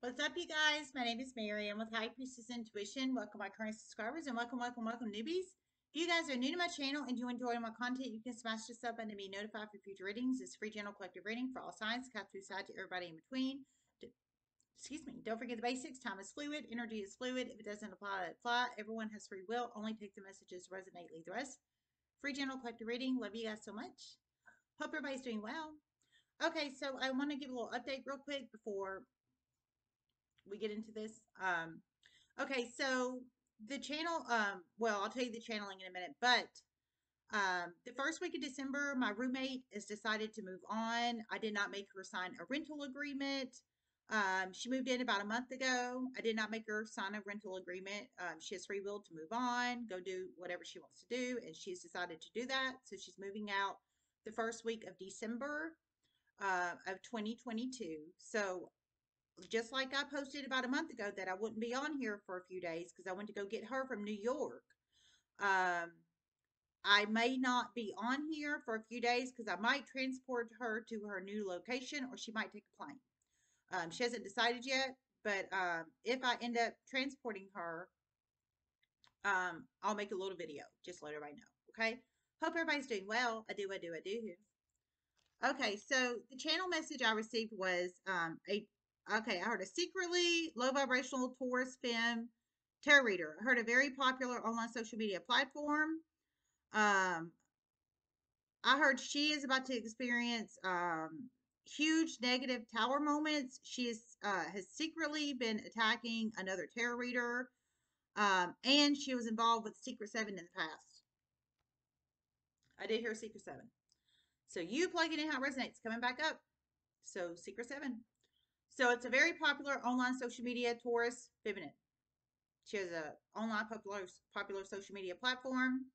What's up, you guys? My name is Mary. I'm with High Priestess Intuition. Welcome, my current subscribers, and welcome, welcome, welcome, newbies. If you guys are new to my channel and you enjoy my content, you can smash this up button to be notified for future readings. It's free general collective reading for all signs, cut through side to everybody in between. Excuse me. Don't forget the basics. Time is fluid. Energy is fluid. If it doesn't apply, it apply. Everyone has free will. Only take the messages resonate. Leave the rest. Free general collective reading. Love you guys so much. Hope everybody's doing well. Okay, so I want to give a little update real quick before we get into this. Um, okay, so the channel, um, well, I'll tell you the channeling in a minute, but um, the first week of December, my roommate has decided to move on. I did not make her sign a rental agreement. Um, she moved in about a month ago. I did not make her sign a rental agreement. Um, she has free will to move on, go do whatever she wants to do, and she's decided to do that. So she's moving out the first week of December uh, of 2022. So just like I posted about a month ago that I wouldn't be on here for a few days because I went to go get her from New York. Um, I may not be on here for a few days because I might transport her to her new location or she might take a plane. Um, she hasn't decided yet, but um, if I end up transporting her, um, I'll make a little video. Just let everybody know. Okay. Hope everybody's doing well. I do, I do, I do. Okay, so the channel message I received was um, a okay. I heard a secretly low vibrational Taurus femme tarot reader. I heard a very popular online social media platform. Um, I heard she is about to experience um, huge negative tower moments. She is, uh, has secretly been attacking another tarot reader, um, and she was involved with Secret Seven in the past. I did hear Secret Seven. So you plug it in how it resonates. Coming back up. So Secret Seven. So it's a very popular online social media Taurus feminine. She has a online popular popular social media platform.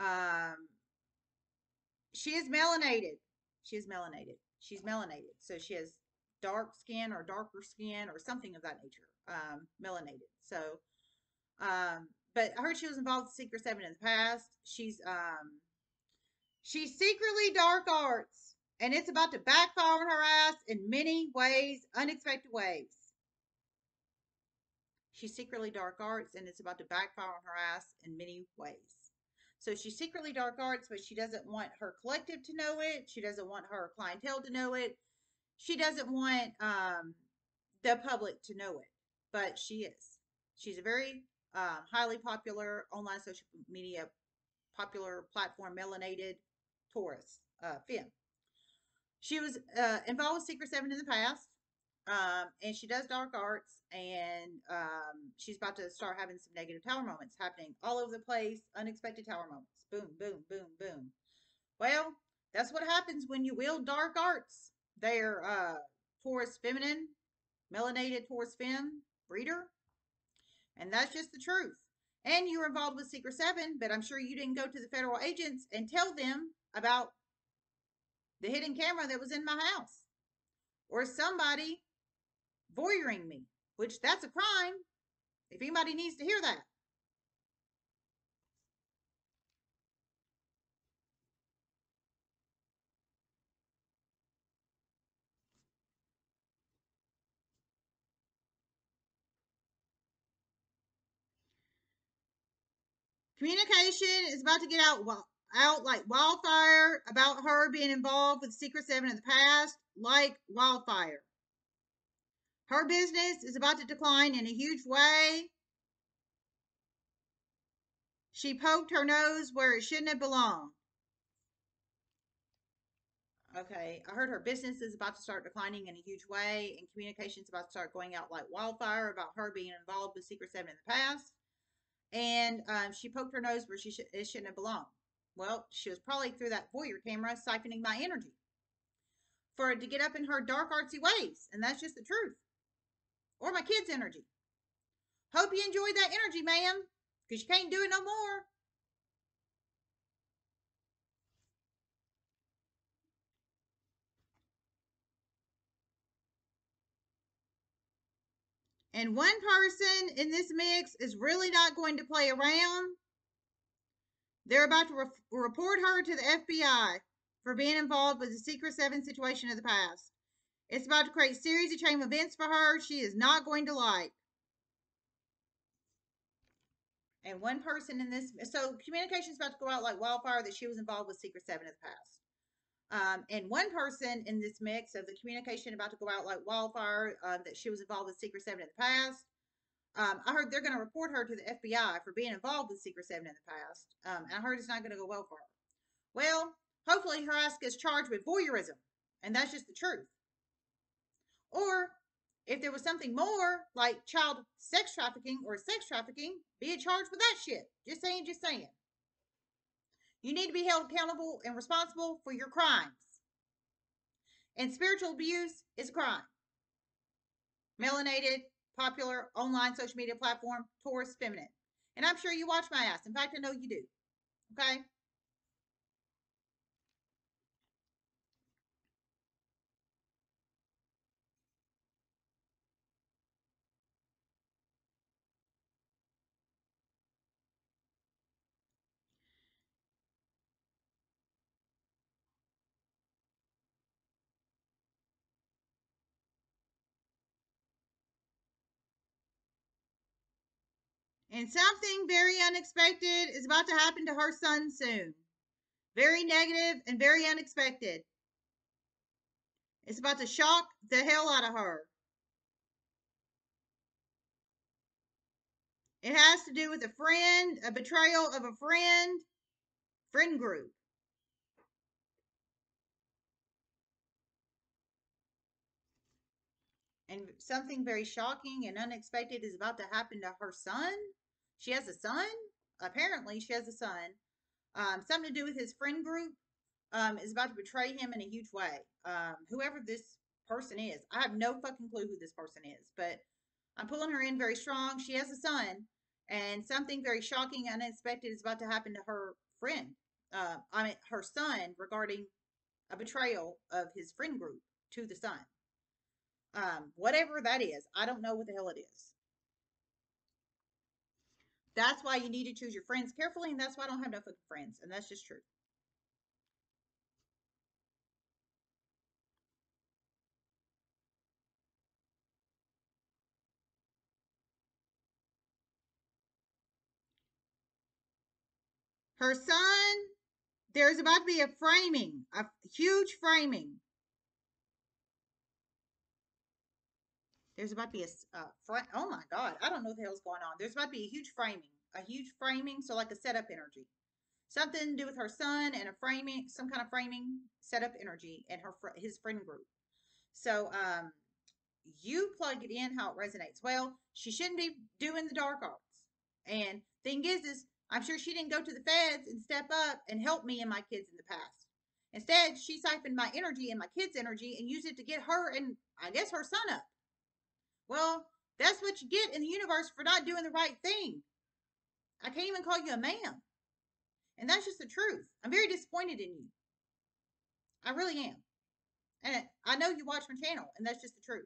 Um, she is melanated. She is melanated. She's melanated. So she has dark skin or darker skin or something of that nature. Um, melanated. So, um, but I heard she was involved with Secret Seven in the past. She's um She's secretly dark arts, and it's about to backfire on her ass in many ways, unexpected ways. She's secretly dark arts, and it's about to backfire on her ass in many ways. So she's secretly dark arts, but she doesn't want her collective to know it. She doesn't want her clientele to know it. She doesn't want um, the public to know it, but she is. She's a very uh, highly popular online social media popular platform, melanated Taurus, uh, Finn. She was uh, involved with Secret Seven in the past, um, and she does dark arts, and um, she's about to start having some negative tower moments happening all over the place, unexpected tower moments. Boom, boom, boom, boom. Well, that's what happens when you wield dark arts. They're uh, Taurus feminine, melanated Taurus femme, breeder, and that's just the truth. And you were involved with Secret Seven, but I'm sure you didn't go to the federal agents and tell them about the hidden camera that was in my house or somebody voyeuring me, which that's a crime if anybody needs to hear that. Communication is about to get out out like wildfire about her being involved with Secret Seven in the past, like wildfire. Her business is about to decline in a huge way. She poked her nose where it shouldn't have belonged. Okay, I heard her business is about to start declining in a huge way, and communications about to start going out like wildfire about her being involved with Secret Seven in the past. And um, she poked her nose where she sh- it shouldn't have belonged. Well, she was probably through that voyeur camera siphoning my energy for it to get up in her dark artsy ways. And that's just the truth. Or my kids' energy. Hope you enjoyed that energy, ma'am, because you can't do it no more. And one person in this mix is really not going to play around. They're about to re report her to the FBI for being involved with the Secret Seven situation of the past. It's about to create a series of chain events for her she is not going to like. And one person in this, so communication is about to go out like wildfire that she was involved with Secret Seven in the past. Um, and one person in this mix of the communication about to go out like wildfire uh, that she was involved with Secret Seven in the past. Um, I heard they're going to report her to the FBI for being involved with Secret Seven in the past. Um, and I heard it's not going to go well for her. Well, hopefully her ass gets charged with voyeurism. And that's just the truth. Or if there was something more like child sex trafficking or sex trafficking, be charged with that shit. Just saying, just saying. You need to be held accountable and responsible for your crimes. And spiritual abuse is a crime. Melanated, popular online social media platform, Taurus Feminine. And I'm sure you watch my ass. In fact, I know you do. Okay? And something very unexpected is about to happen to her son soon. Very negative and very unexpected. It's about to shock the hell out of her. It has to do with a friend, a betrayal of a friend, friend group. And something very shocking and unexpected is about to happen to her son. She has a son. Apparently, she has a son. Um, something to do with his friend group um, is about to betray him in a huge way. Um, whoever this person is, I have no fucking clue who this person is, but I'm pulling her in very strong. She has a son, and something very shocking, unexpected is about to happen to her friend. Uh, I mean, her son regarding a betrayal of his friend group to the son. Um, whatever that is, I don't know what the hell it is. That's why you need to choose your friends carefully, and that's why I don't have enough friends, and that's just true. Her son, there's about to be a framing, a huge framing. There's about to be a uh, front. Oh my God. I don't know what the hell's going on. There's about to be a huge framing, a huge framing. So like a setup energy, something to do with her son and a framing, some kind of framing setup energy and her, his friend group. So, um, you plug it in how it resonates. Well, she shouldn't be doing the dark arts. And thing is, is I'm sure she didn't go to the feds and step up and help me and my kids in the past. Instead, she siphoned my energy and my kids' energy and used it to get her and I guess her son up. Well, that's what you get in the universe for not doing the right thing. I can't even call you a man. And that's just the truth. I'm very disappointed in you. I really am. And I know you watch my channel, and that's just the truth.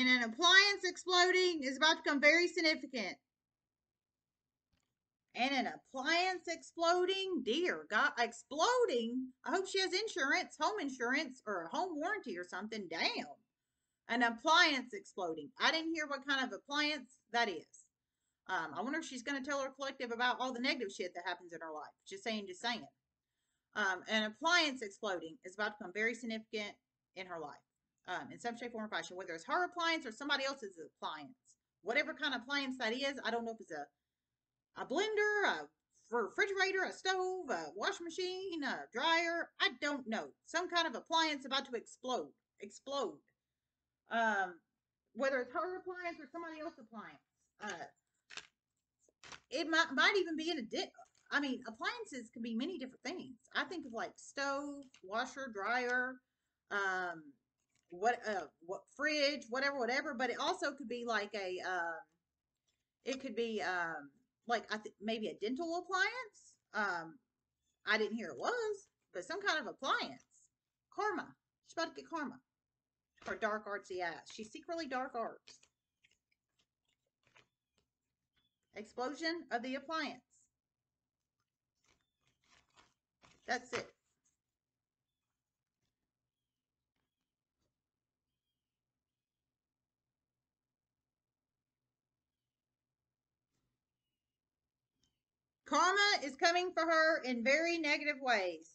And an appliance exploding is about to become very significant. And an appliance exploding, dear God, exploding. I hope she has insurance, home insurance, or a home warranty or something. Damn. An appliance exploding. I didn't hear what kind of appliance that is. Um, I wonder if she's going to tell her collective about all the negative shit that happens in her life. Just saying, just saying. Um, an appliance exploding is about to become very significant in her life um, in some shape, form, or fashion, whether it's her appliance or somebody else's appliance. Whatever kind of appliance that is, I don't know if it's a a blender, a refrigerator, a stove, a washing machine, a dryer. I don't know. Some kind of appliance about to explode. Explode. Um, whether it's her appliance or somebody else's appliance. Uh, it might might even be in a di- I mean, appliances can be many different things. I think of like stove, washer, dryer, um, what uh what fridge whatever whatever but it also could be like a um it could be um like i think maybe a dental appliance um i didn't hear it was but some kind of appliance. Karma. She's about to get karma. Her dark artsy ass. She's secretly dark arts. Explosion of the appliance. That's it. Karma is coming for her in very negative ways.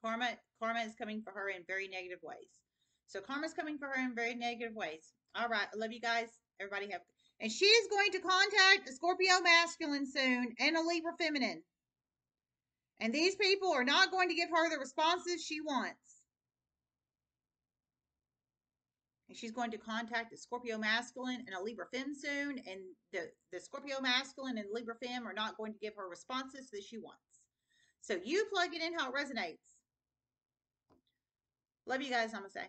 Karma, karma is coming for her in very negative ways. So karma's coming for her in very negative ways. All right, I love you guys. Everybody have, and she is going to contact a Scorpio masculine soon and a Libra feminine. And these people are not going to give her the responses she wants. And she's going to contact a Scorpio masculine and a Libra femme soon. And the, the Scorpio masculine and Libra femme are not going to give her responses that she wants. So you plug it in how it resonates. Love you guys, I'm to say.